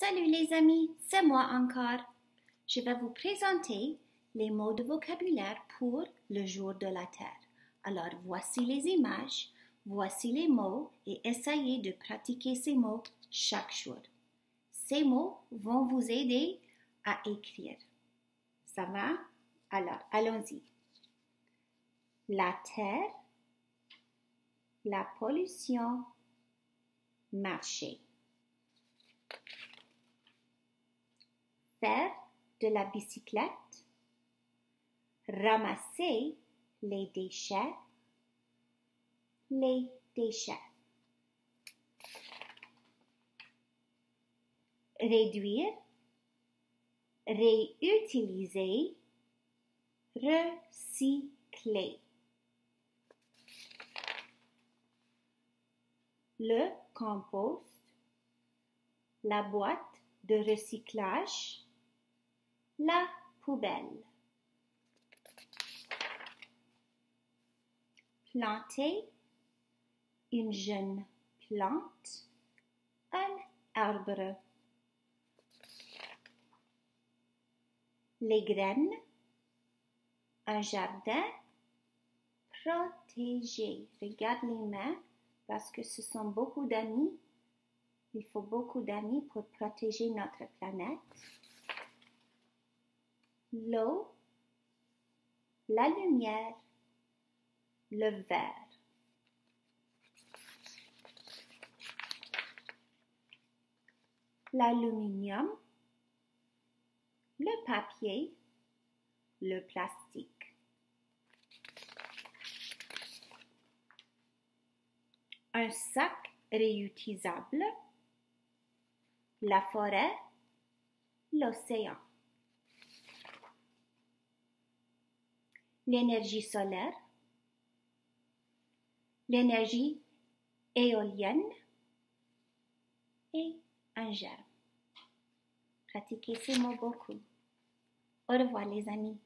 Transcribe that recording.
Salut les amis, c'est moi encore. Je vais vous présenter les mots de vocabulaire pour le jour de la Terre. Alors voici les images, voici les mots et essayez de pratiquer ces mots chaque jour. Ces mots vont vous aider à écrire. Ça va? Alors, allons-y. La Terre, la pollution, marcher. Faire de la bicyclette, ramasser les déchets, les déchets. Réduire, réutiliser, recycler. Le compost, la boîte de recyclage, la poubelle. Planter une jeune plante, un arbre. Les graines, un jardin, protéger. Regarde les mains parce que ce sont beaucoup d'amis. Il faut beaucoup d'amis pour protéger notre planète l'eau, la lumière, le verre. L'aluminium, le papier, le plastique. Un sac réutilisable, la forêt, l'océan. L'énergie solaire, l'énergie éolienne et un germe. Pratiquez ces mots beaucoup. Au revoir les amis.